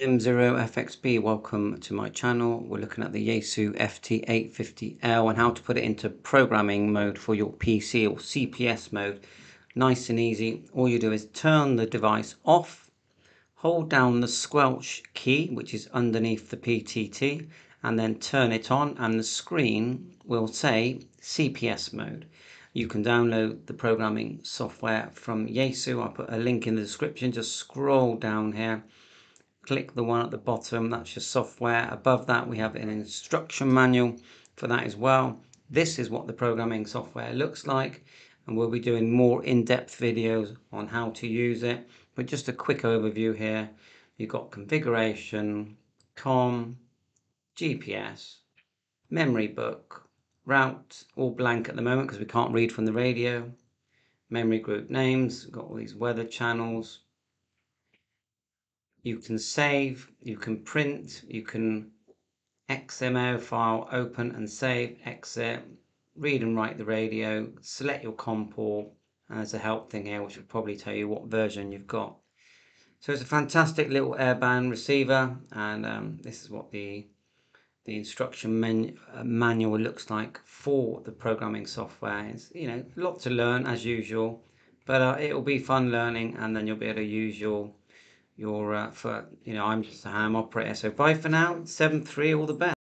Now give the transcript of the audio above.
M0FXB, welcome to my channel. We're looking at the Yaesu FT850L and how to put it into programming mode for your PC or CPS mode. Nice and easy. All you do is turn the device off, hold down the squelch key, which is underneath the PTT, and then turn it on and the screen will say CPS mode. You can download the programming software from Yaesu. I'll put a link in the description. Just scroll down here click the one at the bottom, that's your software. Above that, we have an instruction manual for that as well. This is what the programming software looks like, and we'll be doing more in-depth videos on how to use it. But just a quick overview here. You've got configuration, COM, GPS, memory book, route, all blank at the moment because we can't read from the radio, memory group names, got all these weather channels, you can save, you can print, you can XML file, open and save, exit, read and write the radio, select your COM port, and there's a help thing here which will probably tell you what version you've got. So it's a fantastic little airband receiver and um, this is what the the instruction menu, uh, manual looks like for the programming software. It's you know a lot to learn as usual, but uh, it will be fun learning and then you'll be able to use your your uh, for you know I'm just a ham operator. So bye for now. Seven three. All the best.